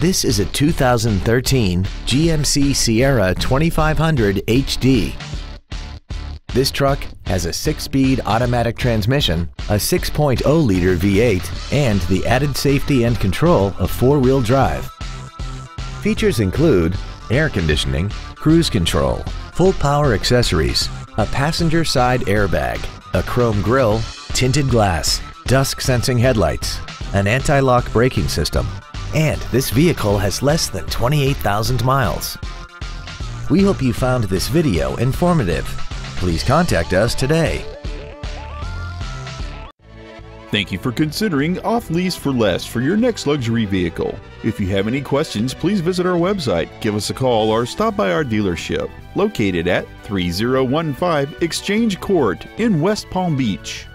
This is a 2013 GMC Sierra 2500 HD. This truck has a six-speed automatic transmission, a 6.0-liter V8, and the added safety and control of four-wheel drive. Features include air conditioning, cruise control, full power accessories, a passenger side airbag, a chrome grille, tinted glass, dusk sensing headlights, an anti-lock braking system, and this vehicle has less than 28,000 miles. We hope you found this video informative. Please contact us today. Thank you for considering off lease for less for your next luxury vehicle. If you have any questions, please visit our website, give us a call, or stop by our dealership located at 3015 Exchange Court in West Palm Beach.